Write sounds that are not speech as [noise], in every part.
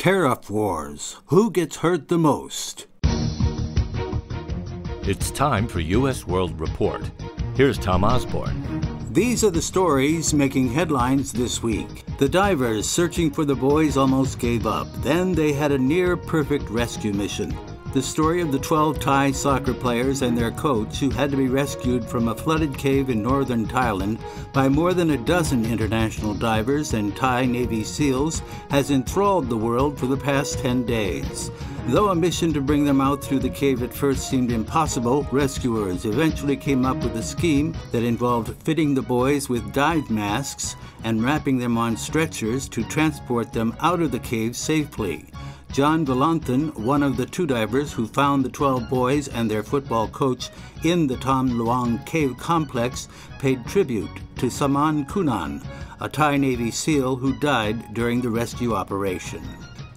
Tariff Wars Who Gets Hurt the Most? It's time for U.S. World Report. Here's Tom Osborne. These are the stories making headlines this week. The divers searching for the boys almost gave up. Then they had a near perfect rescue mission. The story of the 12 Thai soccer players and their coach who had to be rescued from a flooded cave in northern Thailand by more than a dozen international divers and Thai Navy SEALs has enthralled the world for the past 10 days. Though a mission to bring them out through the cave at first seemed impossible, rescuers eventually came up with a scheme that involved fitting the boys with dive masks and wrapping them on stretchers to transport them out of the cave safely. John Volanthen, one of the two divers who found the 12 boys and their football coach in the Tham Luang Cave complex, paid tribute to Saman Kunan, a Thai Navy SEAL who died during the rescue operation.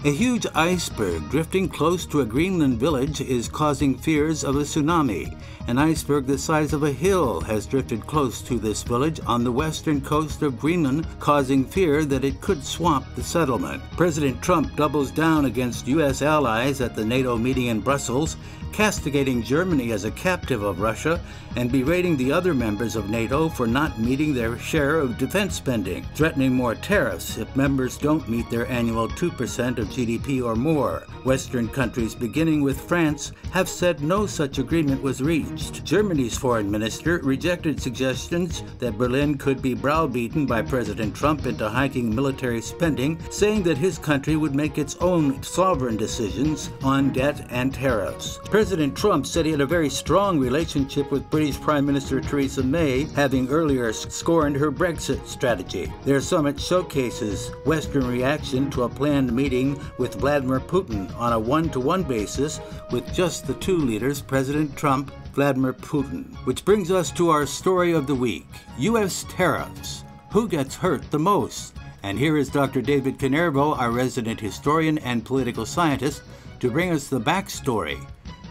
A huge iceberg drifting close to a Greenland village is causing fears of a tsunami. An iceberg the size of a hill has drifted close to this village on the western coast of Greenland, causing fear that it could swamp the settlement. President Trump doubles down against U.S. allies at the NATO meeting in Brussels castigating Germany as a captive of Russia and berating the other members of NATO for not meeting their share of defense spending, threatening more tariffs if members don't meet their annual 2% of GDP or more. Western countries, beginning with France, have said no such agreement was reached. Germany's foreign minister rejected suggestions that Berlin could be browbeaten by President Trump into hiking military spending, saying that his country would make its own sovereign decisions on debt and tariffs. Trump said he had a very strong relationship with British Prime Minister Theresa May, having earlier scorned her Brexit strategy. Their summit showcases Western reaction to a planned meeting with Vladimir Putin on a one to one basis with just the two leaders, President Trump Vladimir Putin. Which brings us to our story of the week U.S. tariffs. Who gets hurt the most? And here is Dr. David Kanervo, our resident historian and political scientist, to bring us the backstory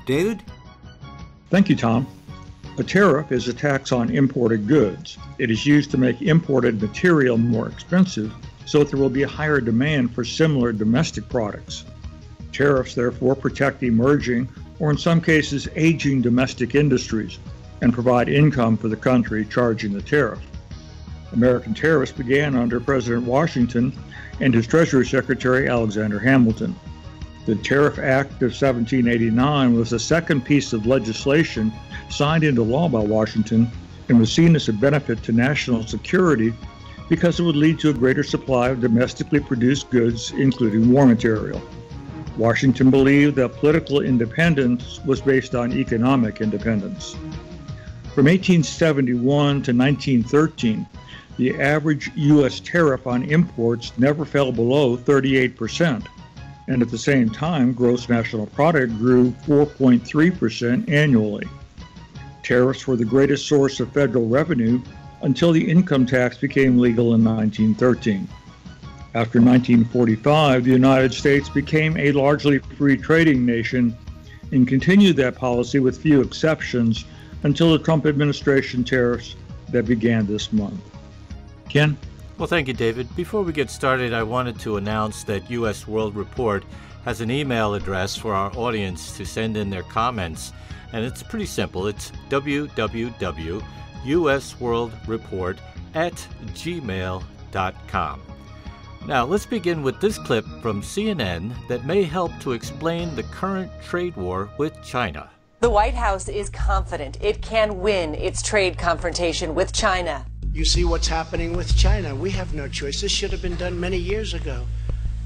David? Thank you, Tom. A tariff is a tax on imported goods. It is used to make imported material more expensive so that there will be a higher demand for similar domestic products. Tariffs therefore protect emerging, or in some cases, aging domestic industries and provide income for the country charging the tariff. American tariffs began under President Washington and his Treasury Secretary Alexander Hamilton. The Tariff Act of 1789 was the second piece of legislation signed into law by Washington and was seen as a benefit to national security because it would lead to a greater supply of domestically produced goods, including war material. Washington believed that political independence was based on economic independence. From 1871 to 1913, the average U.S. tariff on imports never fell below 38 percent and at the same time, gross national product grew 4.3% annually. Tariffs were the greatest source of federal revenue until the income tax became legal in 1913. After 1945, the United States became a largely free trading nation and continued that policy with few exceptions until the Trump administration tariffs that began this month. Ken? Well, thank you, David. Before we get started, I wanted to announce that U.S. World Report has an email address for our audience to send in their comments, and it's pretty simple. It's www.usworldreport at gmail.com. Now, let's begin with this clip from CNN that may help to explain the current trade war with China. The White House is confident it can win its trade confrontation with China. You see what's happening with China. We have no choice. This should have been done many years ago.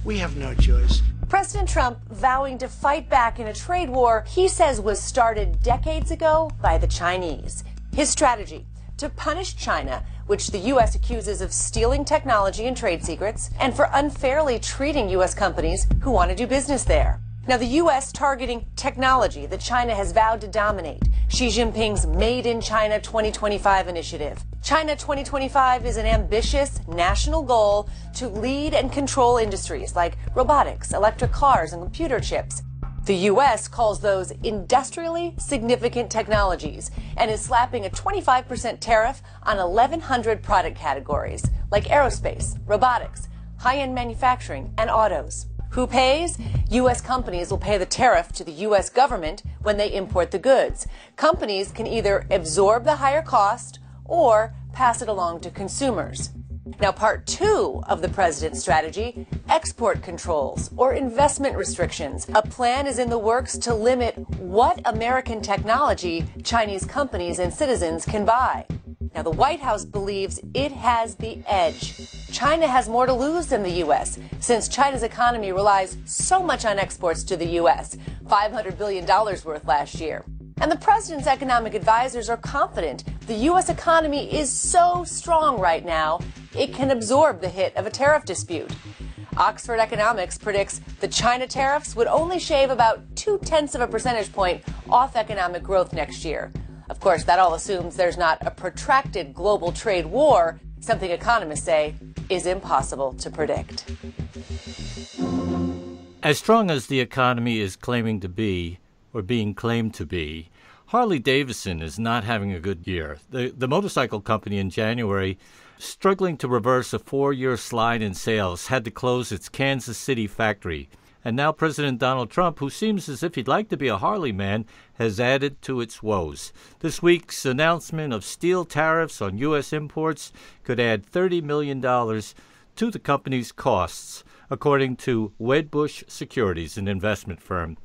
We have no choice. President Trump vowing to fight back in a trade war he says was started decades ago by the Chinese. His strategy to punish China, which the U.S. accuses of stealing technology and trade secrets, and for unfairly treating U.S. companies who want to do business there. Now, the U.S. targeting technology that China has vowed to dominate. Xi Jinping's Made in China 2025 initiative. China 2025 is an ambitious national goal to lead and control industries like robotics, electric cars, and computer chips. The U.S. calls those industrially significant technologies and is slapping a 25% tariff on 1,100 product categories like aerospace, robotics, high end manufacturing, and autos. Who pays? U.S. companies will pay the tariff to the U.S. government when they import the goods. Companies can either absorb the higher cost or pass it along to consumers. Now, part two of the president's strategy export controls or investment restrictions. A plan is in the works to limit what American technology Chinese companies and citizens can buy. Now, the White House believes it has the edge. China has more to lose than the U.S. since China's economy relies so much on exports to the U.S., $500 billion worth last year. And the president's economic advisors are confident the U.S. economy is so strong right now, it can absorb the hit of a tariff dispute. Oxford Economics predicts the China tariffs would only shave about two tenths of a percentage point off economic growth next year. Of course, that all assumes there's not a protracted global trade war, something economists say is impossible to predict. As strong as the economy is claiming to be, or being claimed to be, Harley Davidson is not having a good year. The, the motorcycle company in January, struggling to reverse a four year slide in sales, had to close its Kansas City factory. And now President Donald Trump, who seems as if he'd like to be a Harley man, has added to its woes. This week's announcement of steel tariffs on U.S. imports could add $30 million to the company's costs, according to Wedbush Securities, an investment firm.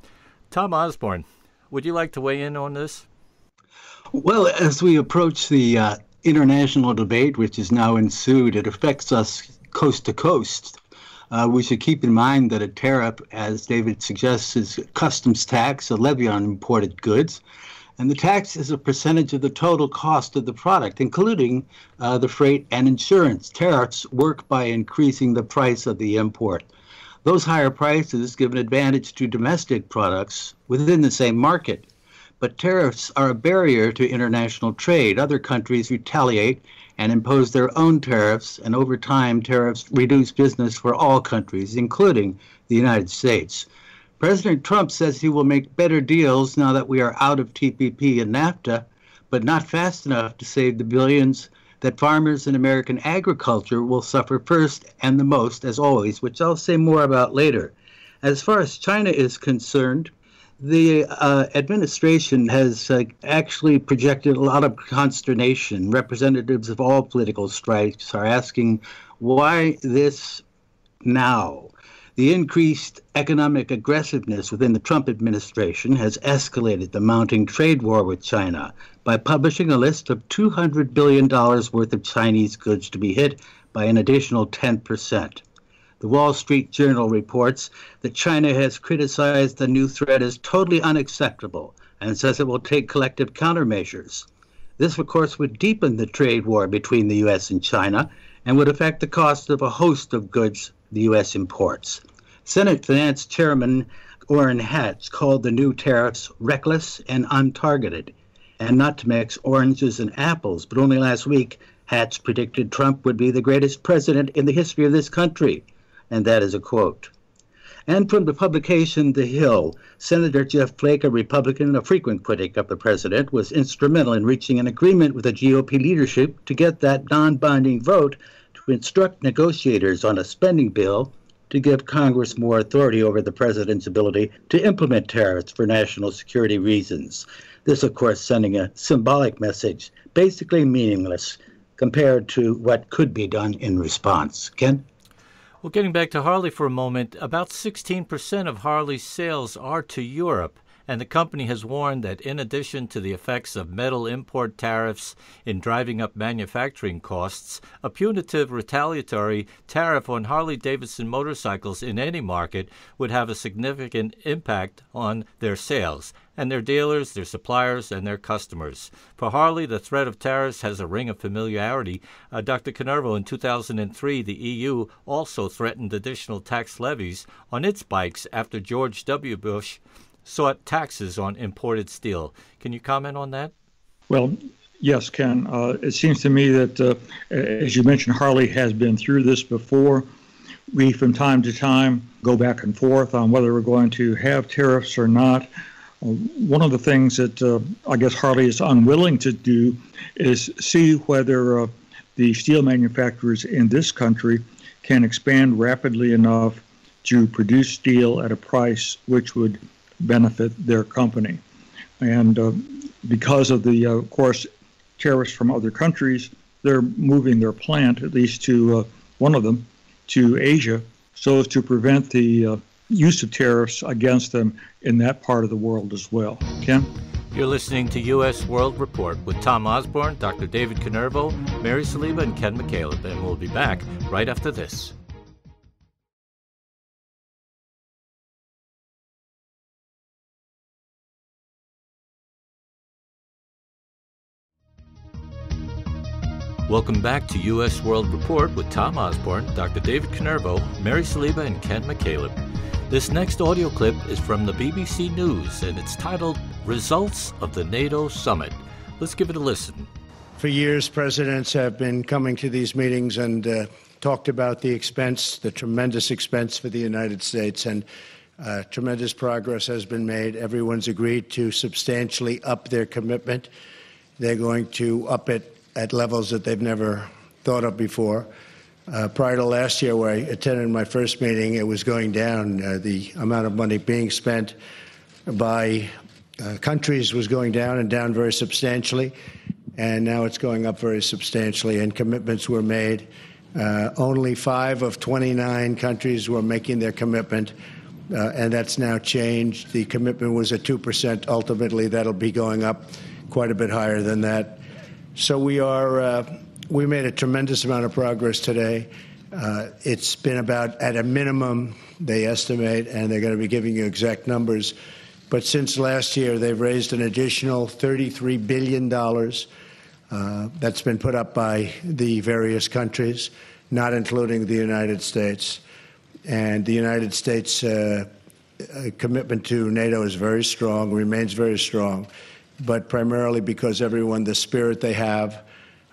Tom Osborne, would you like to weigh in on this? Well, as we approach the uh, international debate, which is now ensued, it affects us coast to coast. Uh, we should keep in mind that a tariff, as David suggests, is a customs tax, a levy on imported goods. And the tax is a percentage of the total cost of the product, including uh, the freight and insurance. Tariffs work by increasing the price of the import. Those higher prices give an advantage to domestic products within the same market. But tariffs are a barrier to international trade. Other countries retaliate and impose their own tariffs, and over time, tariffs reduce business for all countries, including the United States. President Trump says he will make better deals now that we are out of TPP and NAFTA, but not fast enough to save the billions that farmers in American agriculture will suffer first and the most, as always, which I'll say more about later. As far as China is concerned, the uh, administration has uh, actually projected a lot of consternation. Representatives of all political stripes are asking why this now? The increased economic aggressiveness within the Trump administration has escalated the mounting trade war with China by publishing a list of $200 billion worth of Chinese goods to be hit by an additional 10%. The Wall Street Journal reports that China has criticized the new threat as totally unacceptable and says it will take collective countermeasures. This, of course, would deepen the trade war between the U.S. and China and would affect the cost of a host of goods the U.S. imports. Senate Finance Chairman Orrin Hatch called the new tariffs reckless and untargeted, and not to mix oranges and apples. But only last week, Hatch predicted Trump would be the greatest president in the history of this country and that is a quote. And from the publication The Hill, Senator Jeff Flake, a Republican, a frequent critic of the president, was instrumental in reaching an agreement with the GOP leadership to get that non binding vote instruct negotiators on a spending bill to give Congress more authority over the president's ability to implement tariffs for national security reasons. This, of course, sending a symbolic message, basically meaningless compared to what could be done in response. Ken? Well, getting back to Harley for a moment, about 16% of Harley's sales are to Europe, and the company has warned that in addition to the effects of metal import tariffs in driving up manufacturing costs, a punitive retaliatory tariff on Harley Davidson motorcycles in any market would have a significant impact on their sales and their dealers, their suppliers, and their customers. For Harley, the threat of tariffs has a ring of familiarity. Uh, Dr. Kanervo, in 2003, the EU also threatened additional tax levies on its bikes after George W. Bush sought taxes on imported steel. Can you comment on that? Well, yes, Ken. Uh, it seems to me that, uh, as you mentioned, Harley has been through this before. We, from time to time, go back and forth on whether we're going to have tariffs or not. One of the things that uh, I guess Harley is unwilling to do is see whether uh, the steel manufacturers in this country can expand rapidly enough to produce steel at a price which would benefit their company. And uh, because of the, uh, of course, tariffs from other countries, they're moving their plant, at least to uh, one of them, to Asia so as to prevent the uh, use of tariffs against them in that part of the world as well. Ken? You're listening to U.S. World Report with Tom Osborne, Dr. David Kanervo, Mary Saliba, and Ken McCaleb, and we'll be back right after this. Welcome back to U.S. World Report with Tom Osborne, Dr. David Kanervo, Mary Saliba, and Ken McCaleb. This next audio clip is from the BBC News and it's titled Results of the NATO Summit. Let's give it a listen. For years, presidents have been coming to these meetings and uh, talked about the expense, the tremendous expense for the United States, and uh, tremendous progress has been made. Everyone's agreed to substantially up their commitment. They're going to up it at levels that they've never thought of before. Uh, prior to last year, where I attended my first meeting, it was going down. Uh, the amount of money being spent by uh, countries was going down and down very substantially, and now it's going up very substantially, and commitments were made. Uh, only five of 29 countries were making their commitment, uh, and that's now changed. The commitment was at 2%. Ultimately, that'll be going up quite a bit higher than that. So we are uh, we made a tremendous amount of progress today. Uh, it's been about at a minimum they estimate, and they're going to be giving you exact numbers. But since last year, they've raised an additional $33 billion. Uh, that's been put up by the various countries, not including the United States. And the United States' uh, uh commitment to NATO is very strong, remains very strong but primarily because everyone, the spirit they have,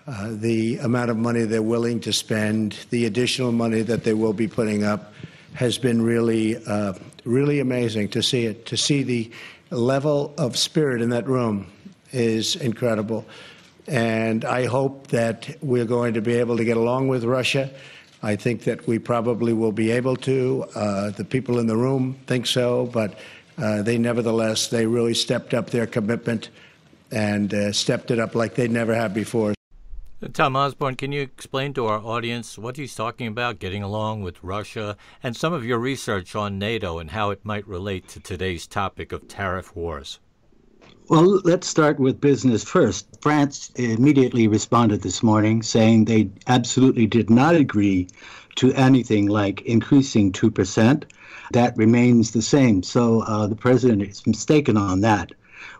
uh, the amount of money they're willing to spend, the additional money that they will be putting up, has been really, uh, really amazing to see it. To see the level of spirit in that room is incredible. And I hope that we're going to be able to get along with Russia. I think that we probably will be able to. Uh, the people in the room think so, but uh, they nevertheless, they really stepped up their commitment and uh, stepped it up like they never have before. Tom Osborne, can you explain to our audience what he's talking about, getting along with Russia, and some of your research on NATO and how it might relate to today's topic of tariff wars? Well, let's start with business first. France immediately responded this morning saying they absolutely did not agree to anything like increasing 2%. That remains the same. So uh, the president is mistaken on that.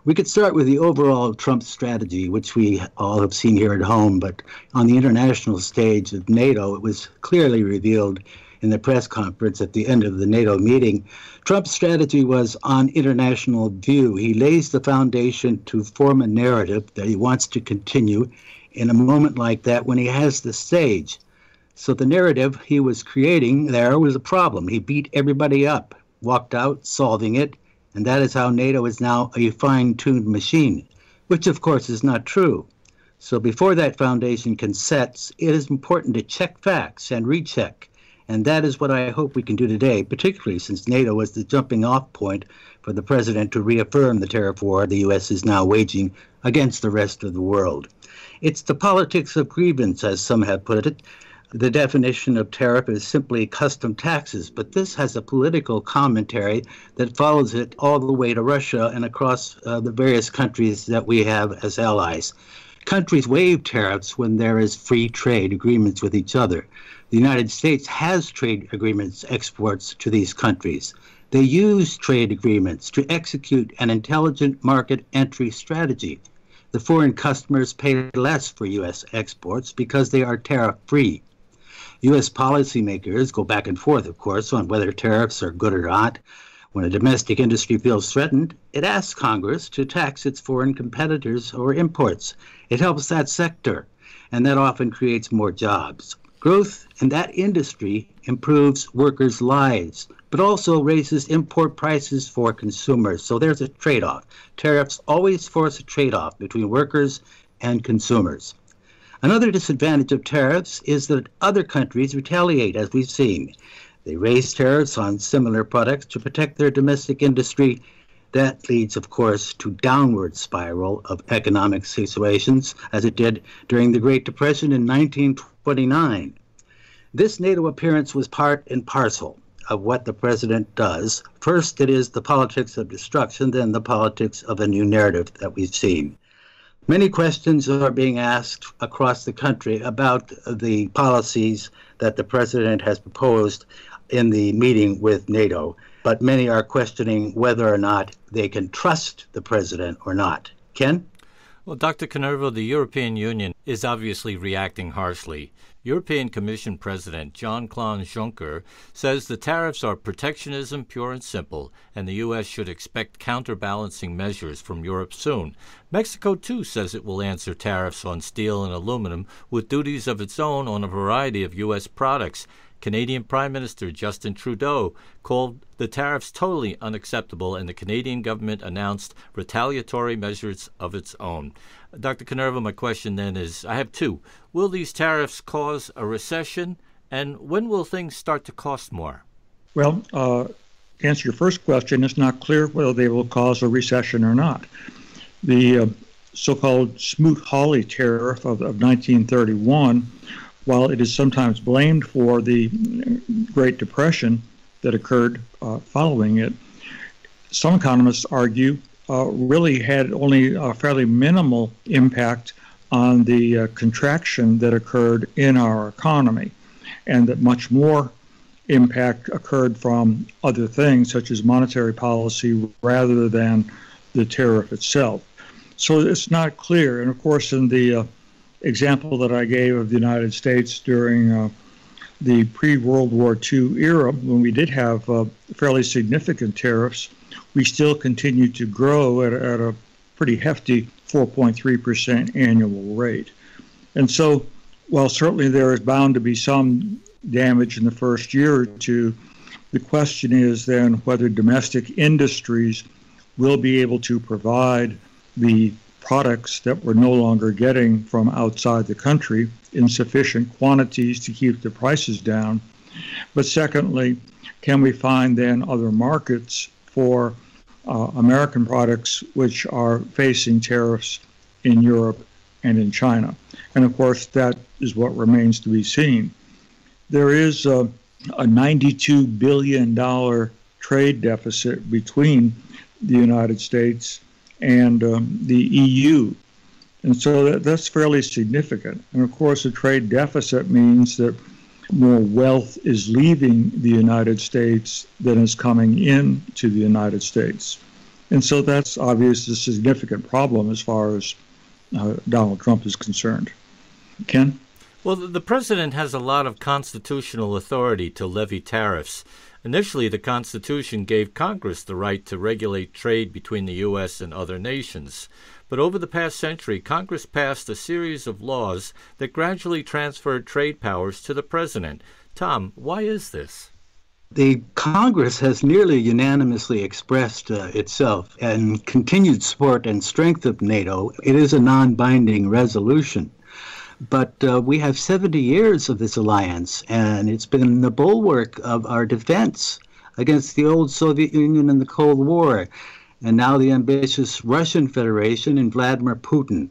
We could start with the overall Trump strategy, which we all have seen here at home, but on the international stage of NATO, it was clearly revealed in the press conference at the end of the NATO meeting. Trump's strategy was on international view. He lays the foundation to form a narrative that he wants to continue in a moment like that when he has the stage. So the narrative he was creating there was a problem. He beat everybody up, walked out solving it, and that is how NATO is now a fine tuned machine, which of course is not true. So before that foundation can set, it is important to check facts and recheck. And that is what I hope we can do today, particularly since NATO was the jumping off point for the president to reaffirm the tariff war the U.S. is now waging against the rest of the world. It's the politics of grievance, as some have put it, the definition of tariff is simply custom taxes, but this has a political commentary that follows it all the way to Russia and across uh, the various countries that we have as allies. Countries waive tariffs when there is free trade agreements with each other. The United States has trade agreements exports to these countries. They use trade agreements to execute an intelligent market entry strategy. The foreign customers pay less for U.S. exports because they are tariff free. U.S. policymakers go back and forth, of course, on whether tariffs are good or not. When a domestic industry feels threatened, it asks Congress to tax its foreign competitors or imports. It helps that sector, and that often creates more jobs. Growth in that industry improves workers' lives, but also raises import prices for consumers. So there's a trade off. Tariffs always force a trade off between workers and consumers. Another disadvantage of tariffs is that other countries retaliate, as we've seen. They raise tariffs on similar products to protect their domestic industry. That leads, of course, to downward spiral of economic situations, as it did during the Great Depression in 1929. This NATO appearance was part and parcel of what the president does. First, it is the politics of destruction, then the politics of a new narrative that we've seen. Many questions are being asked across the country about the policies that the president has proposed in the meeting with NATO, but many are questioning whether or not they can trust the president or not. Ken? Well, Dr. Kanervo, the European Union is obviously reacting harshly. European Commission President Jean Claude Juncker says the tariffs are protectionism pure and simple, and the U.S. should expect counterbalancing measures from Europe soon. Mexico, too, says it will answer tariffs on steel and aluminum with duties of its own on a variety of U.S. products. Canadian Prime Minister Justin Trudeau called the tariffs totally unacceptable, and the Canadian government announced retaliatory measures of its own. Dr. Kanervo, my question then is I have two. Will these tariffs cause a recession, and when will things start to cost more? Well, uh, to answer your first question, it's not clear whether they will cause a recession or not. The uh, so called Smoot Hawley tariff of, of 1931 while it is sometimes blamed for the Great Depression that occurred uh, following it, some economists argue really had only a fairly minimal impact on the uh, contraction that occurred in our economy, and that much more impact occurred from other things such as monetary policy rather than the tariff itself. So it's not clear. And of course, in the uh, example that I gave of the United States during uh, the pre World War II era, when we did have uh, fairly significant tariffs, we still continue to grow at, at a pretty hefty 4.3% annual rate. And so, while certainly there is bound to be some damage in the first year or two, the question is then whether domestic industries will be able to provide the products that we're no longer getting from outside the country in sufficient quantities to keep the prices down. But secondly, can we find then other markets for uh, American products which are facing tariffs in Europe and in China? And of course, that is what remains to be seen. There is a, a $92 billion trade deficit between the United States and um, the EU. And so that, that's fairly significant. And of course, a trade deficit means that more wealth is leaving the United States than is coming in to the United States. And so that's obviously a significant problem as far as uh, Donald Trump is concerned. Ken? Well, the president has a lot of constitutional authority to levy tariffs. Initially, the Constitution gave Congress the right to regulate trade between the U.S. and other nations. But over the past century, Congress passed a series of laws that gradually transferred trade powers to the president. Tom, why is this? The Congress has nearly unanimously expressed uh, itself and continued support and strength of NATO. It is a non binding resolution. But uh, we have 70 years of this alliance, and it's been the bulwark of our defense against the old Soviet Union and the Cold War, and now the ambitious Russian Federation and Vladimir Putin.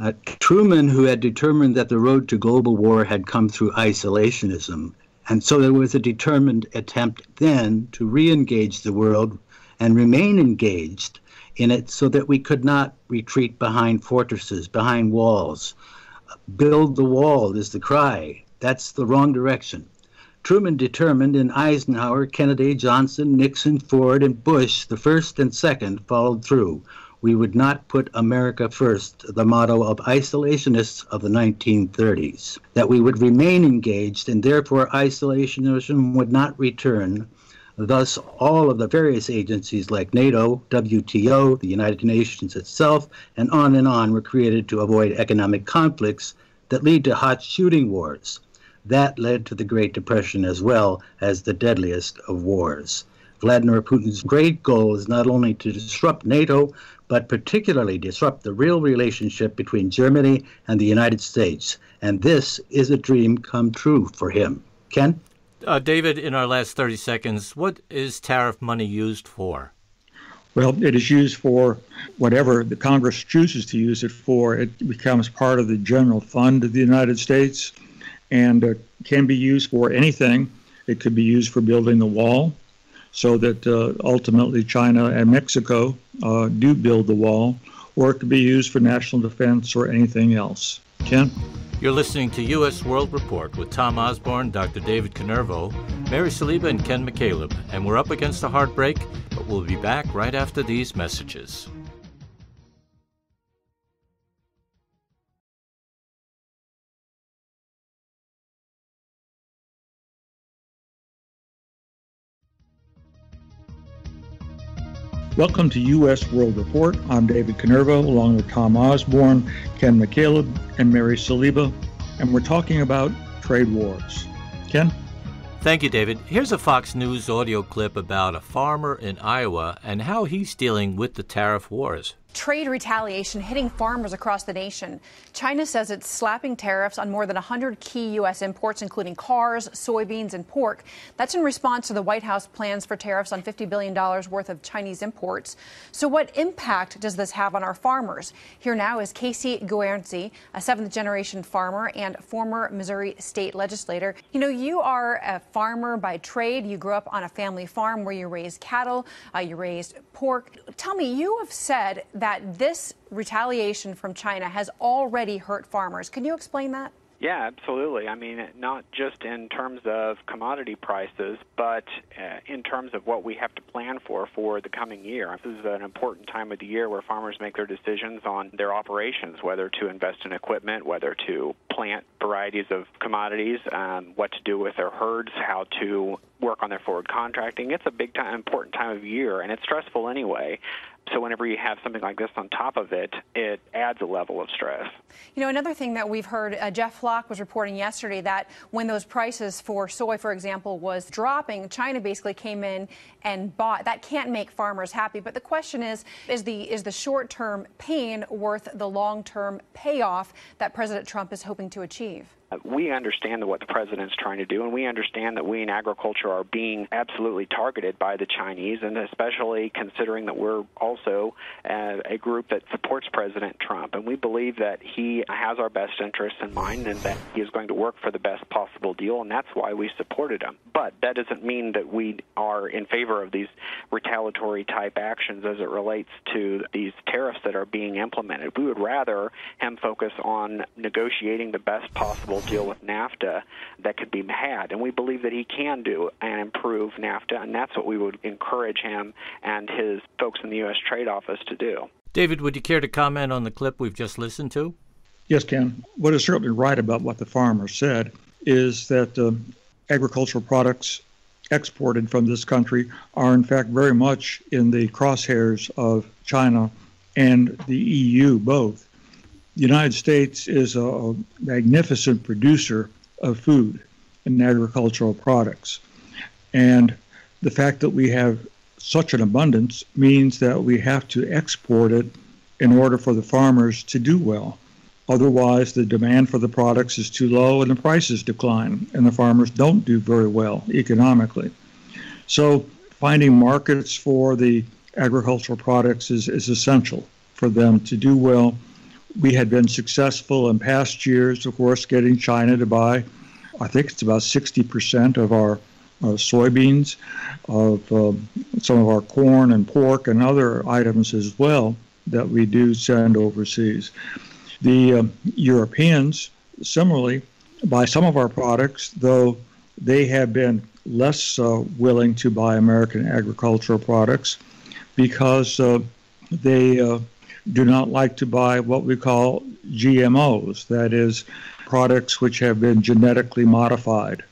Uh, Truman, who had determined that the road to global war had come through isolationism, and so there was a determined attempt then to re engage the world and remain engaged in it so that we could not retreat behind fortresses, behind walls build the wall is the cry. That's the wrong direction. Truman determined, and Eisenhower, Kennedy, Johnson, Nixon, Ford, and Bush, the first and second, followed through. We would not put America first, the motto of isolationists of the 1930s. That we would remain engaged, and therefore isolationism would not return. Thus, all of the various agencies like NATO, WTO, the United Nations itself, and on and on were created to avoid economic conflicts that lead to hot shooting wars. That led to the Great Depression as well as the deadliest of wars. Vladimir Putin's great goal is not only to disrupt NATO, but particularly disrupt the real relationship between Germany and the United States. And this is a dream come true for him. Ken? Uh, David, in our last 30 seconds, what is tariff money used for? Well, it is used for whatever the Congress chooses to use it for. It becomes part of the general fund of the United States and uh, can be used for anything. It could be used for building the wall so that uh, ultimately China and Mexico uh, do build the wall, or it could be used for national defense or anything else. Ken? You're listening to U.S. World Report with Tom Osborne, Dr. David Kanervo, Mary Saliba, and Ken McCaleb. And we're up against a hard break, but we'll be back right after these messages. Welcome to U.S. World Report. I'm David Kanervo, along with Tom Osborne, Ken McCaleb, and Mary Saliba, and we're talking about trade wars. Ken? Thank you, David. Here's a Fox News audio clip about a farmer in Iowa and how he's dealing with the tariff wars. Trade retaliation hitting farmers across the nation. China says it's slapping tariffs on more than 100 key U.S. imports, including cars, soybeans, and pork. That's in response to the White House plans for tariffs on $50 billion worth of Chinese imports. So, what impact does this have on our farmers? Here now is Casey Guernsey, a seventh generation farmer and former Missouri state legislator. You know, you are a farmer by trade. You grew up on a family farm where you raised cattle, uh, you raised pork. Tell me, you have said that this retaliation from China has already hurt farmers. Can you explain that? Yeah, absolutely. I mean, not just in terms of commodity prices, but uh, in terms of what we have to plan for for the coming year. This is an important time of the year where farmers make their decisions on their operations, whether to invest in equipment, whether to plant varieties of commodities, um, what to do with their herds, how to work on their forward contracting. It's a big time, important time of year, and it's stressful anyway. So whenever you have something like this on top of it, it adds a level of stress. You know, another thing that we've heard, uh, Jeff Flock was reporting yesterday that when those prices for soy, for example, was dropping, China basically came in and bought. That can't make farmers happy. But the question is, is the is the short-term pain worth the long-term payoff that President Trump is hoping to achieve? We understand what the president's trying to do, and we understand that we in agriculture are being absolutely targeted by the Chinese, and especially considering that we're also uh, a group that supports President Trump. And we believe that he has our best interests in mind and that he is going to work for the best possible deal, and that's why we supported him. But that doesn't mean that we are in favor of these retaliatory type actions as it relates to these tariffs that are being implemented. We would rather him focus on negotiating the best possible deal with NAFTA that could be had. And we believe that he can do and improve NAFTA, and that's what we would encourage him and his folks in the U.S. Trade Office to do. David, would you care to comment on the clip we've just listened to? Yes, Ken. What is certainly right about what the farmer said is that uh, agricultural products exported from this country are, in fact, very much in the crosshairs of China and the EU both the United States is a magnificent producer of food and agricultural products. And the fact that we have such an abundance means that we have to export it in order for the farmers to do well. Otherwise, the demand for the products is too low and the prices decline, and the farmers don't do very well economically. So, finding markets for the agricultural products is, is essential for them to do well we had been successful in past years, of course, getting China to buy, I think it's about 60% of our uh, soybeans, of um, some of our corn and pork and other items as well that we do send overseas. The uh, Europeans, similarly, buy some of our products, though they have been less uh, willing to buy American agricultural products because uh, they uh, do not like to buy what we call GMOs, that is, products which have been genetically modified,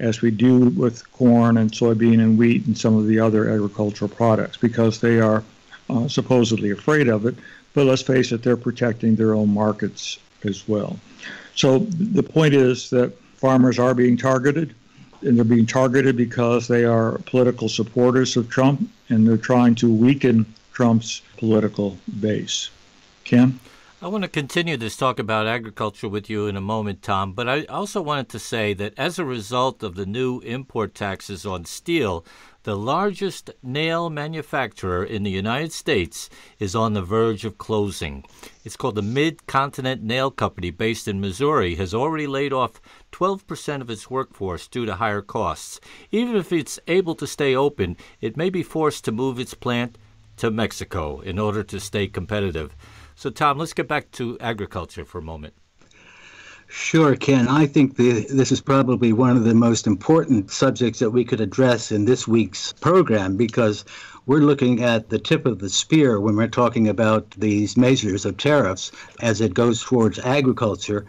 as we do with corn and soybean and wheat and some of the other agricultural products, because they are uh, supposedly afraid of it. But let's face it, they're protecting their own markets as well. So the point is that farmers are being targeted, and they're being targeted because they are political supporters of Trump, and they're trying to weaken Trump's political base. Ken? I want to continue this talk about agriculture with you in a moment, Tom, but I also wanted to say that as a result of the new import taxes on steel, the largest nail manufacturer in the United States is on the verge of closing. It's called the Mid Continent Nail Company, based in Missouri, has already laid off 12% of its workforce due to higher costs. Even if it's able to stay open, it may be forced to move its plant to Mexico in order to stay competitive. So, Tom, let's get back to agriculture for a moment. Sure, Ken. I think the, this is probably one of the most important subjects that we could address in this week's program because we're looking at the tip of the spear when we're talking about these measures of tariffs as it goes towards agriculture.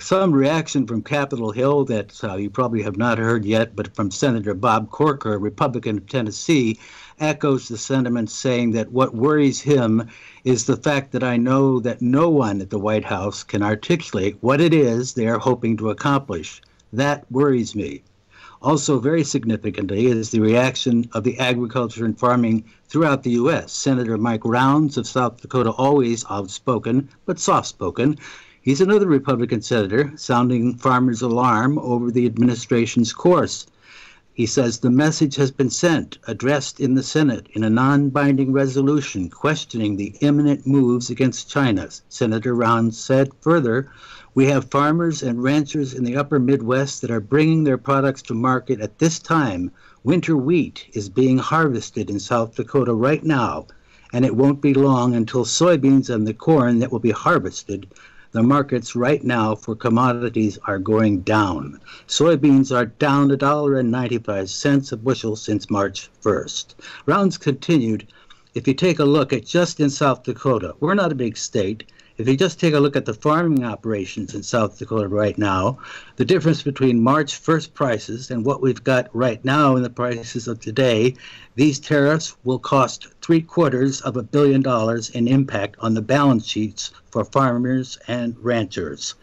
Some reaction from Capitol Hill that uh, you probably have not heard yet, but from Senator Bob Corker, a Republican of Tennessee, echoes the sentiment saying that what worries him is the fact that I know that no one at the White House can articulate what it is they are hoping to accomplish. That worries me. Also, very significantly, is the reaction of the agriculture and farming throughout the U.S. Senator Mike Rounds of South Dakota, always outspoken but soft spoken. He's another Republican senator sounding farmers' alarm over the administration's course. He says the message has been sent, addressed in the Senate in a non binding resolution questioning the imminent moves against China. Senator Rounds said further, we have farmers and ranchers in the upper Midwest that are bringing their products to market at this time. Winter wheat is being harvested in South Dakota right now, and it won't be long until soybeans and the corn that will be harvested the markets right now for commodities are going down. Soybeans are down $1.95 a bushel since March 1st. Rounds continued. If you take a look at just in South Dakota, we're not a big state. If you just take a look at the farming operations in South Dakota right now, the difference between March 1st prices and what we've got right now in the prices of today, these tariffs will cost three quarters of a billion dollars in impact on the balance sheets for farmers and ranchers.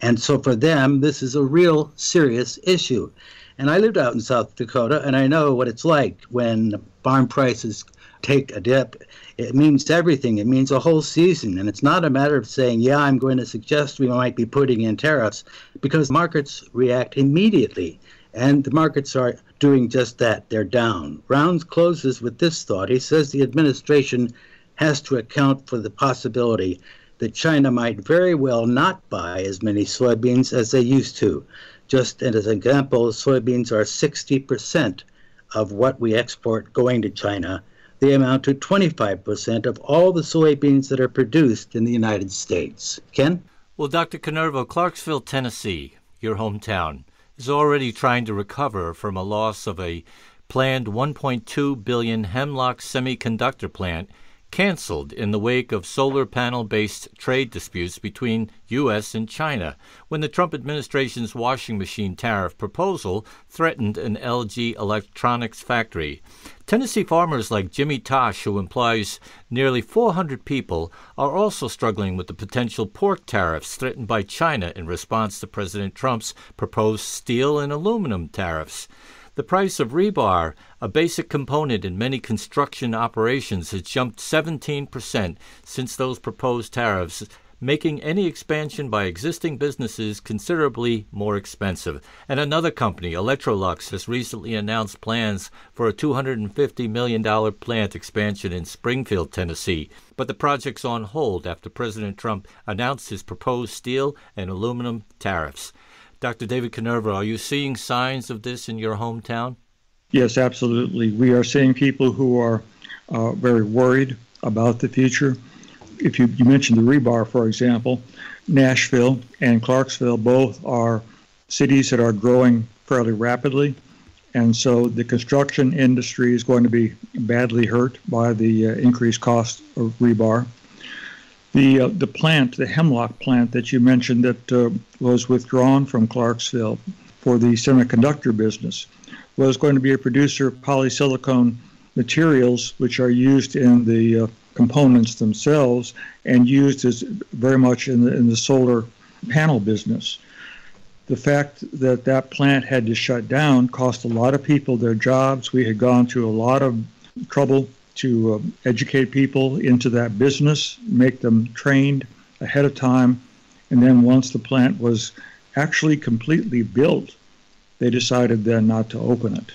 And so for them, this is a real serious issue. And I lived out in South Dakota, and I know what it's like when the farm prices take a dip it means everything. It means a whole season. And it's not a matter of saying, yeah, I'm going to suggest we might be putting in tariffs, because markets react immediately. And the markets are doing just that. They're down. Rounds closes with this thought. He says the administration has to account for the possibility that China might very well not buy as many soybeans as they used to. Just as an example, soybeans are 60% of what we export going to China they amount to 25% of all the soybeans that are produced in the United States. Ken? Well, Dr. Kanervo, Clarksville, Tennessee, your hometown, is already trying to recover from a loss of a planned 1.2 billion Hemlock semiconductor plant canceled in the wake of solar panel based trade disputes between U.S. and China when the Trump administration's washing machine tariff proposal threatened an LG electronics factory. Tennessee farmers like Jimmy Tosh, who employs nearly 400 people, are also struggling with the potential pork tariffs threatened by China in response to President Trump's proposed steel and aluminum tariffs. The price of rebar, a basic component in many construction operations, has jumped 17% since those proposed tariffs, making any expansion by existing businesses considerably more expensive. And another company, Electrolux, has recently announced plans for a $250 million plant expansion in Springfield, Tennessee. But the project's on hold after President Trump announced his proposed steel and aluminum tariffs. Dr. David Kanervo, are you seeing signs of this in your hometown? Yes, absolutely. We are seeing people who are uh, very worried about the future. If you, you mentioned the rebar, for example, Nashville and Clarksville both are cities that are growing fairly rapidly. And so the construction industry is going to be badly hurt by the uh, increased cost of rebar. The, uh, the plant, the hemlock plant that you mentioned that uh, was withdrawn from Clarksville for the semiconductor business, was going to be a producer of polysilicon materials, which are used in the uh, components themselves and used as very much in the, in the solar panel business. The fact that that plant had to shut down cost a lot of people their jobs. We had gone to a lot of trouble to uh, educate people into that business, make them trained ahead of time. And then once the plant was actually completely built, they decided then not to open it.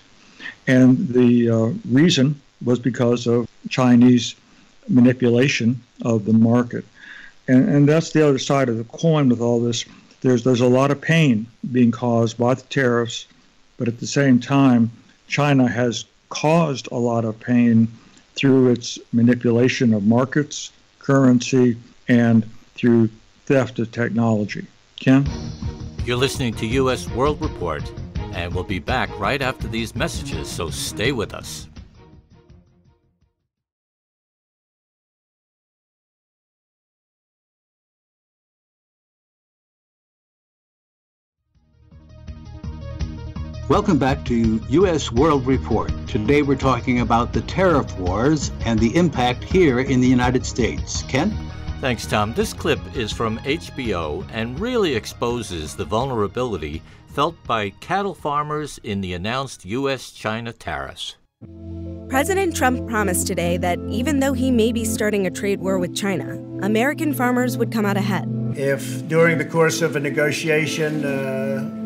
And the uh, reason was because of Chinese manipulation of the market. And, and that's the other side of the coin with all this. There's, there's a lot of pain being caused by the tariffs, but at the same time, China has caused a lot of pain through its manipulation of markets, currency, and through theft of technology. Ken? You're listening to U.S. World Report, and we'll be back right after these messages, so stay with us. Welcome back to U.S. World Report. Today we're talking about the tariff wars and the impact here in the United States. Ken? Thanks, Tom. This clip is from HBO and really exposes the vulnerability felt by cattle farmers in the announced U.S. China tariffs. President Trump promised today that even though he may be starting a trade war with China, American farmers would come out ahead. If during the course of a negotiation, uh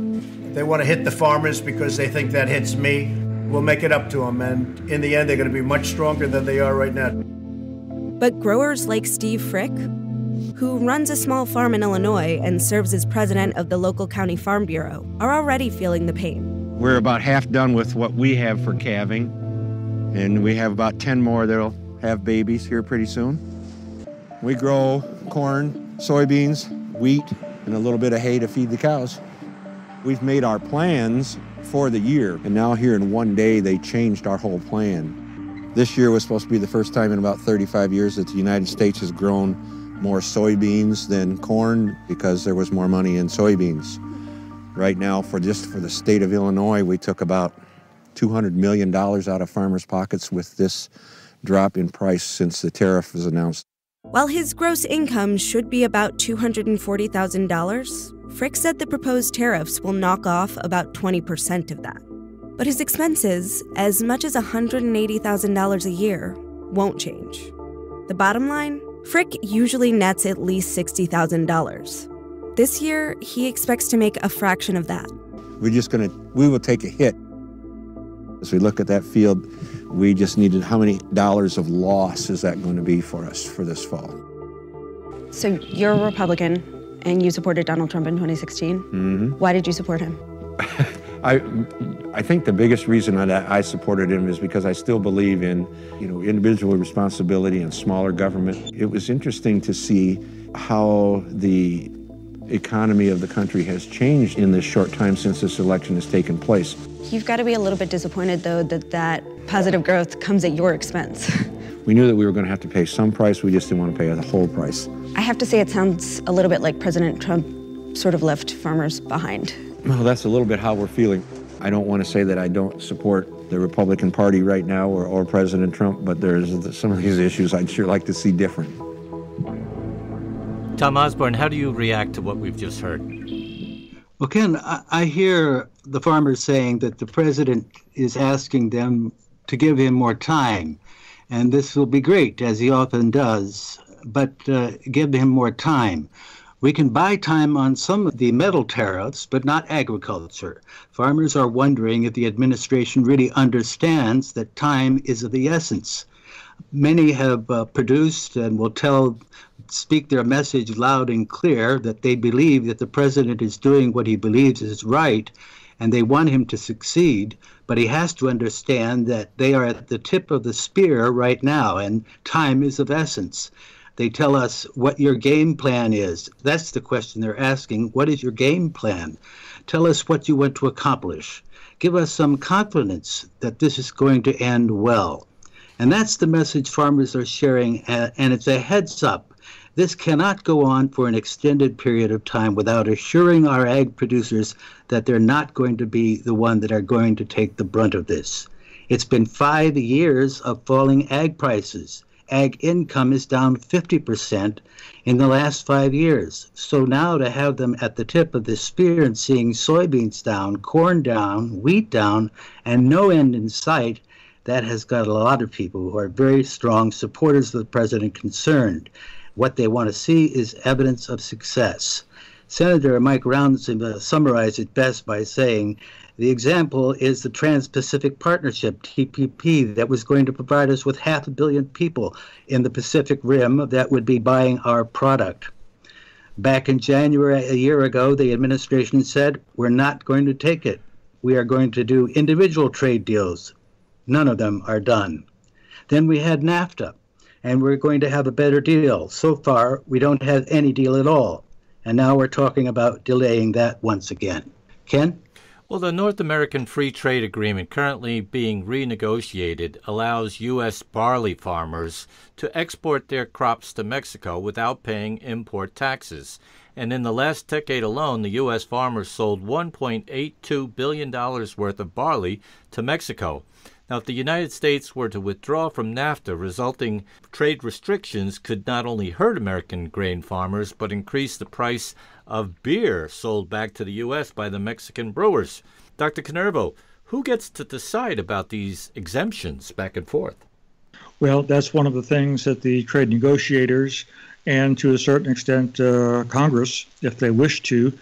they want to hit the farmers because they think that hits me. We'll make it up to them. And in the end, they're going to be much stronger than they are right now. But growers like Steve Frick, who runs a small farm in Illinois and serves as president of the local county farm bureau, are already feeling the pain. We're about half done with what we have for calving, and we have about 10 more that'll have babies here pretty soon. We grow corn, soybeans, wheat, and a little bit of hay to feed the cows. We've made our plans for the year, and now here in one day, they changed our whole plan. This year was supposed to be the first time in about 35 years that the United States has grown more soybeans than corn because there was more money in soybeans. Right now, for just for the state of Illinois, we took about $200 million out of farmers' pockets with this drop in price since the tariff was announced. While his gross income should be about $240,000, Frick said the proposed tariffs will knock off about 20% of that. But his expenses, as much as $180,000 a year, won't change. The bottom line Frick usually nets at least $60,000. This year, he expects to make a fraction of that. We're just going to, we will take a hit. As we look at that field, we just needed how many dollars of loss is that going to be for us for this fall? So you're a Republican and you supported Donald Trump in 2016. Mm-hmm. Why did you support him? [laughs] I, I think the biggest reason that I supported him is because I still believe in, you know, individual responsibility and smaller government. It was interesting to see how the economy of the country has changed in this short time since this election has taken place. You've got to be a little bit disappointed, though, that that positive growth comes at your expense. [laughs] We knew that we were going to have to pay some price, we just didn't want to pay the whole price. I have to say, it sounds a little bit like President Trump sort of left farmers behind. Well, that's a little bit how we're feeling. I don't want to say that I don't support the Republican Party right now or, or President Trump, but there's some of these issues I'd sure like to see different. Tom Osborne, how do you react to what we've just heard? Well, Ken, I, I hear the farmers saying that the president is asking them to give him more time and this will be great, as he often does, but uh, give him more time. We can buy time on some of the metal tariffs, but not agriculture. Farmers are wondering if the administration really understands that time is of the essence. Many have uh, produced and will tell, speak their message loud and clear that they believe that the president is doing what he believes is right and they want him to succeed, but he has to understand that they are at the tip of the spear right now, and time is of essence. They tell us what your game plan is. That's the question they're asking. What is your game plan? Tell us what you want to accomplish. Give us some confidence that this is going to end well. And that's the message farmers are sharing, and it's a heads up this cannot go on for an extended period of time without assuring our ag producers that they're not going to be the one that are going to take the brunt of this. It's been five years of falling ag prices. Ag income is down 50% in the last five years. So now to have them at the tip of the spear and seeing soybeans down, corn down, wheat down, and no end in sight, that has got a lot of people who are very strong supporters of the president concerned. What they want to see is evidence of success. Senator Mike Rounds uh, summarized it best by saying the example is the Trans Pacific Partnership, TPP, that was going to provide us with half a billion people in the Pacific Rim that would be buying our product. Back in January a year ago, the administration said, We're not going to take it. We are going to do individual trade deals. None of them are done. Then we had NAFTA, and we're going to have a better deal. So far, we don't have any deal at all. And now we're talking about delaying that once again. Ken? Well, the North American Free Trade Agreement currently being renegotiated allows U.S. barley farmers to export their crops to Mexico without paying import taxes. And in the last decade alone, the U.S. farmers sold $1.82 billion worth of barley to Mexico. Now, if the United States were to withdraw from NAFTA, resulting trade restrictions could not only hurt American grain farmers, but increase the price of beer sold back to the U.S. by the Mexican brewers. Dr. Kanervo, who gets to decide about these exemptions back and forth? Well, that's one of the things that the trade negotiators and to a certain extent uh, Congress, if they wish to,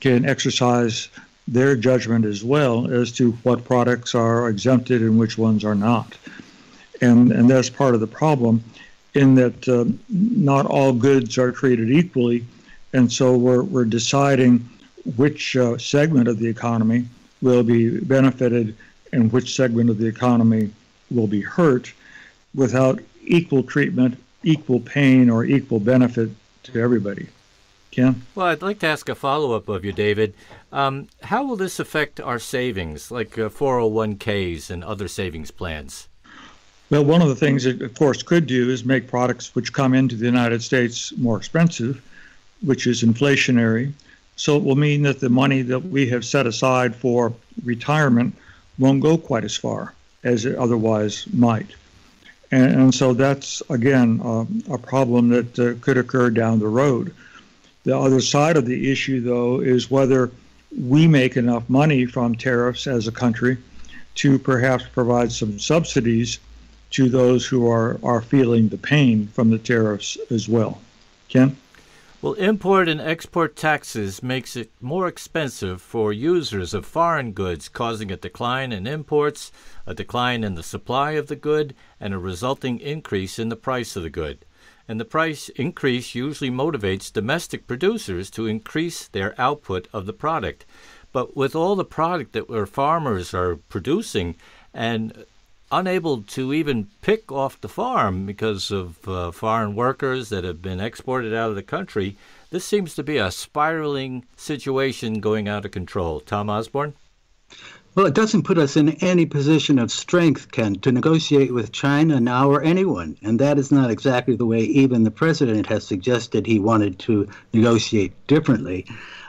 can exercise their judgment as well as to what products are exempted and which ones are not. And, and that's part of the problem in that uh, not all goods are treated equally. And so we're, we're deciding which uh, segment of the economy will be benefited and which segment of the economy will be hurt without equal treatment, equal pain, or equal benefit to everybody. Well, I'd like to ask a follow up of you, David. Um, how will this affect our savings, like uh, 401ks and other savings plans? Well, one of the things it, of course, could do is make products which come into the United States more expensive, which is inflationary. So it will mean that the money that we have set aside for retirement won't go quite as far as it otherwise might. And, and so that's, again, uh, a problem that uh, could occur down the road. The other side of the issue, though, is whether we make enough money from tariffs as a country to perhaps provide some subsidies to those who are, are feeling the pain from the tariffs as well. Ken? Well, import and export taxes makes it more expensive for users of foreign goods, causing a decline in imports, a decline in the supply of the good, and a resulting increase in the price of the good and the price increase usually motivates domestic producers to increase their output of the product. But with all the product that our farmers are producing and unable to even pick off the farm because of uh, foreign workers that have been exported out of the country, this seems to be a spiraling situation going out of control. Tom Osborne? Well, it doesn't put us in any position of strength, Ken, to negotiate with China now or anyone. And that is not exactly the way even the president has suggested he wanted to negotiate differently.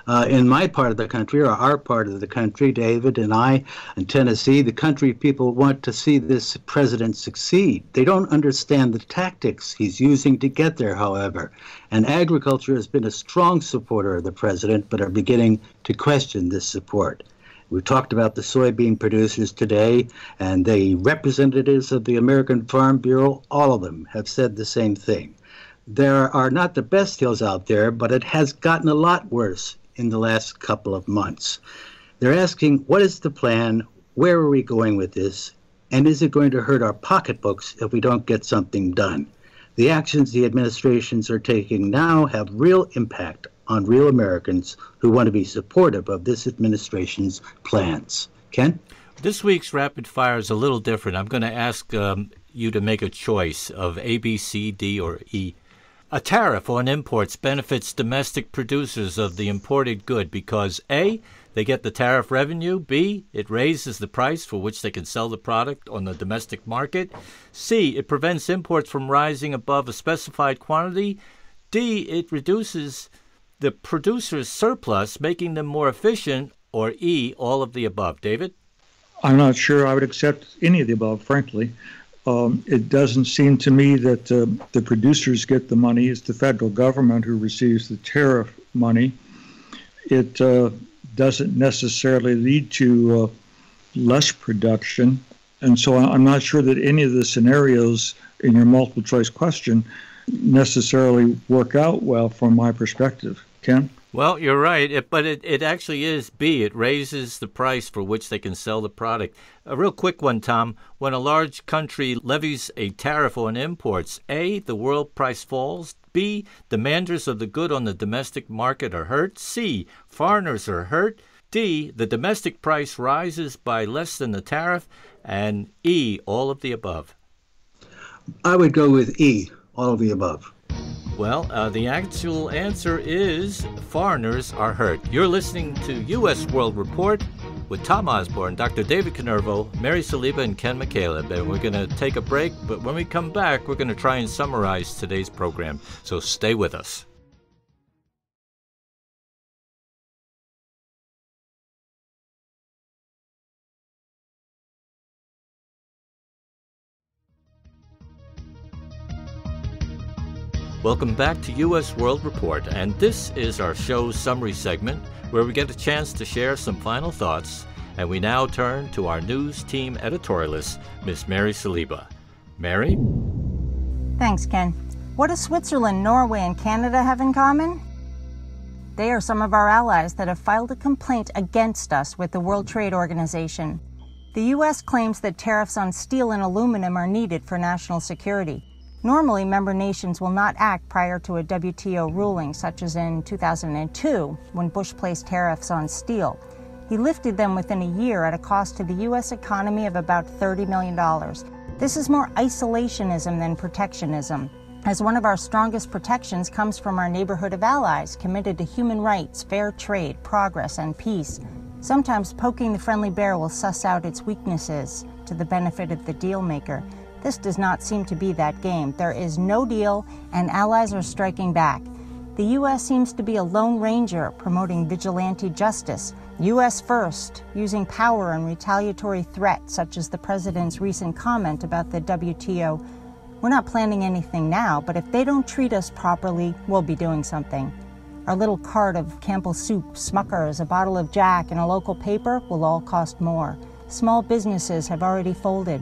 Uh, in my part of the country, or our part of the country, David and I in Tennessee, the country people want to see this president succeed. They don't understand the tactics he's using to get there, however. And agriculture has been a strong supporter of the president, but are beginning to question this support. We talked about the soybean producers today, and the representatives of the American Farm Bureau, all of them have said the same thing. There are not the best deals out there, but it has gotten a lot worse in the last couple of months. They're asking, what is the plan? Where are we going with this? And is it going to hurt our pocketbooks if we don't get something done? The actions the administrations are taking now have real impact on real Americans who want to be supportive of this administration's plans. Ken? This week's rapid fire is a little different. I'm going to ask um, you to make a choice of A, B, C, D, or E. A tariff on imports benefits domestic producers of the imported good because A, they get the tariff revenue, B, it raises the price for which they can sell the product on the domestic market, C, it prevents imports from rising above a specified quantity, D, it reduces the producer's surplus, making them more efficient, or E, all of the above? David? I'm not sure I would accept any of the above, frankly. Um, it doesn't seem to me that uh, the producers get the money. It's the federal government who receives the tariff money. It uh, doesn't necessarily lead to uh, less production. And so I'm not sure that any of the scenarios in your multiple choice question necessarily work out well from my perspective. Ken? Well, you're right, it, but it, it actually is B. It raises the price for which they can sell the product. A real quick one, Tom. When a large country levies a tariff on imports, A, the world price falls. B, demanders of the good on the domestic market are hurt. C, foreigners are hurt. D, the domestic price rises by less than the tariff. And E, all of the above. I would go with E, all of the above. Well, uh, the actual answer is foreigners are hurt. You're listening to U.S. World Report with Tom Osborne, Dr. David Kanervo, Mary Saliba, and Ken McCaleb. And we're going to take a break, but when we come back, we're going to try and summarize today's program. So stay with us. Welcome back to U.S. World Report, and this is our show's summary segment where we get a chance to share some final thoughts. And we now turn to our news team editorialist, Miss Mary Saliba. Mary? Thanks, Ken. What do Switzerland, Norway, and Canada have in common? They are some of our allies that have filed a complaint against us with the World Trade Organization. The U.S. claims that tariffs on steel and aluminum are needed for national security. Normally, member nations will not act prior to a WTO ruling, such as in 2002 when Bush placed tariffs on steel. He lifted them within a year at a cost to the U.S. economy of about $30 million. This is more isolationism than protectionism, as one of our strongest protections comes from our neighborhood of allies committed to human rights, fair trade, progress, and peace. Sometimes poking the friendly bear will suss out its weaknesses to the benefit of the deal maker. This does not seem to be that game. There is no deal, and allies are striking back. The U.S. seems to be a lone ranger promoting vigilante justice. U.S. first, using power and retaliatory threats, such as the president's recent comment about the WTO. We're not planning anything now, but if they don't treat us properly, we'll be doing something. Our little cart of Campbell soup, Smuckers, a bottle of Jack, and a local paper will all cost more. Small businesses have already folded.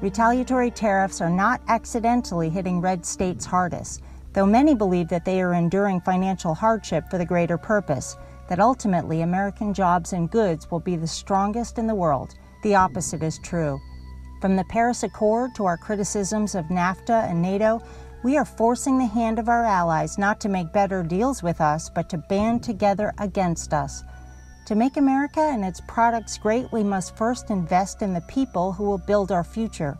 Retaliatory tariffs are not accidentally hitting red states hardest, though many believe that they are enduring financial hardship for the greater purpose, that ultimately American jobs and goods will be the strongest in the world. The opposite is true. From the Paris Accord to our criticisms of NAFTA and NATO, we are forcing the hand of our allies not to make better deals with us, but to band together against us. To make America and its products great, we must first invest in the people who will build our future,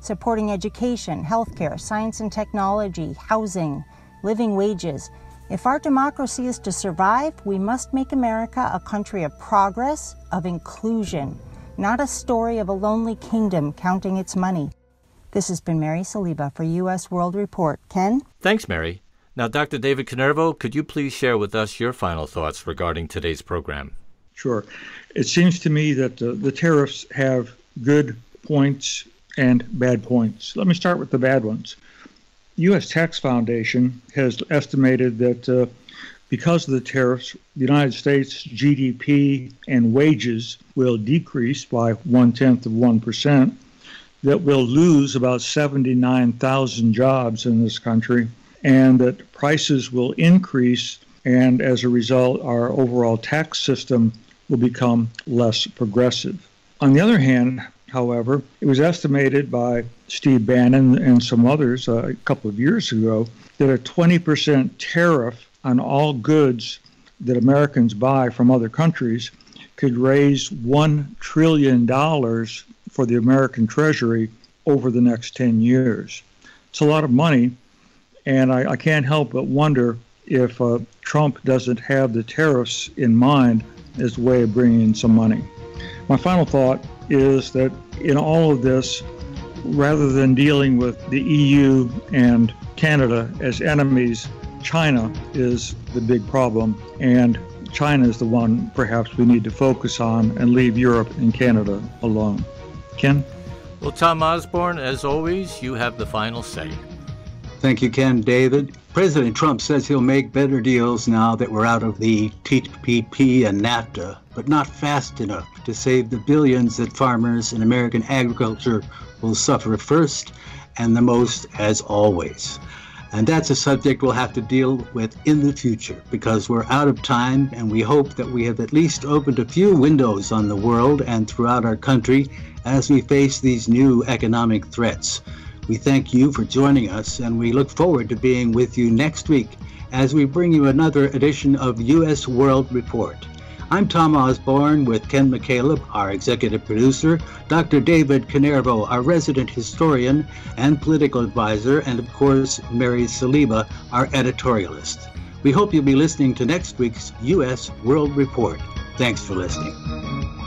supporting education, healthcare, science and technology, housing, living wages. If our democracy is to survive, we must make America a country of progress, of inclusion, not a story of a lonely kingdom counting its money. This has been Mary Saliba for U.S. World Report. Ken? Thanks, Mary. Now, Dr. David Kanervo, could you please share with us your final thoughts regarding today's program? Sure. It seems to me that uh, the tariffs have good points and bad points. Let me start with the bad ones. U.S. Tax Foundation has estimated that uh, because of the tariffs, the United States GDP and wages will decrease by one tenth of 1%, that we'll lose about 79,000 jobs in this country, and that prices will increase, and as a result, our overall tax system will become less progressive. On the other hand, however, it was estimated by Steve Bannon and some others uh, a couple of years ago that a 20% tariff on all goods that Americans buy from other countries could raise $1 trillion for the American Treasury over the next 10 years. It's a lot of money, and I, I can't help but wonder if uh, Trump doesn't have the tariffs in mind as a way of bringing in some money. My final thought is that in all of this, rather than dealing with the EU and Canada as enemies, China is the big problem, and China is the one perhaps we need to focus on and leave Europe and Canada alone. Ken? Well, Tom Osborne, as always, you have the final say. Thank you, Ken. David. President Trump says he'll make better deals now that we're out of the TPP and NAFTA, but not fast enough to save the billions that farmers and American agriculture will suffer first and the most as always. And that's a subject we'll have to deal with in the future because we're out of time and we hope that we have at least opened a few windows on the world and throughout our country as we face these new economic threats. We thank you for joining us and we look forward to being with you next week as we bring you another edition of U.S. World Report. I'm Tom Osborne with Ken McCaleb, our executive producer, Dr. David Kanervo, our resident historian and political advisor, and of course, Mary Saliba, our editorialist. We hope you'll be listening to next week's U.S. World Report. Thanks for listening.